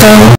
though